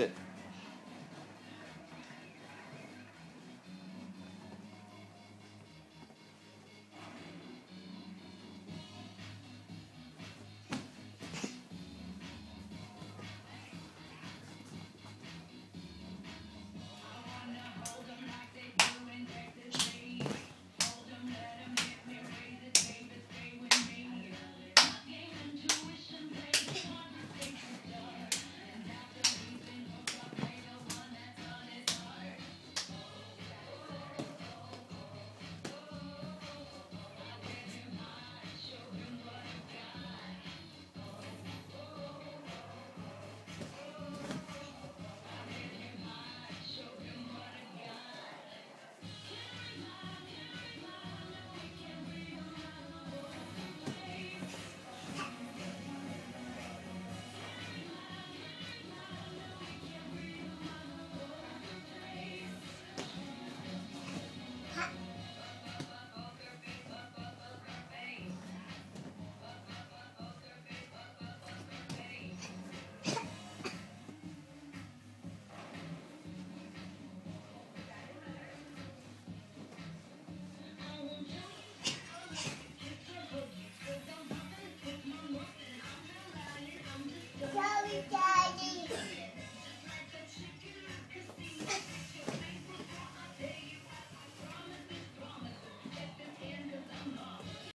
it.